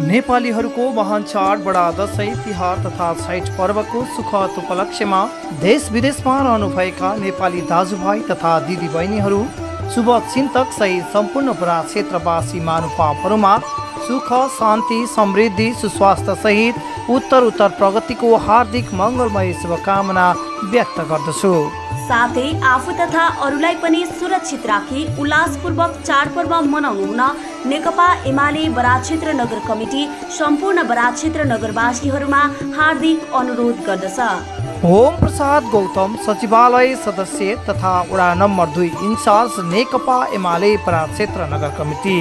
नेपालीहरूको महान चाड बडा दसैँ तिहार तथा छैठ पर्वको सुखद उपलक्ष्यमा देश विदेशमा रहनुभएका नेपाली दाजुभाइ तथा दिदीबहिनीहरू शुभ चिन्तक सहित सम्पूर्ण बडा क्षेत्रवासी महानुभावहरूमा सुख शान्ति समृद्धि सुस्वास्थ्य सहित उत्तर उत्तर प्रगतिको हार्दिक मङ्गलमय शुभकामना व्यक्त गर्दछु। साथै आफू तथा अरूलाई पनि सुरक्षित राखी उल्लासपूर्वक चाडपर्व मनाउनु हुन नेकपा एमाले क्षेत्र नगर कमिटी सम्पूर्ण क्षेत्र नगरवासीहरूमा हार्दिक अनुरोध गर्दछ। होम प्रसाद गौतम सचिवालय सदस्य तथा वडा नम्बर दुई इन्चार्ज नेकपा एमाले क्षेत्र नगर कमिटी।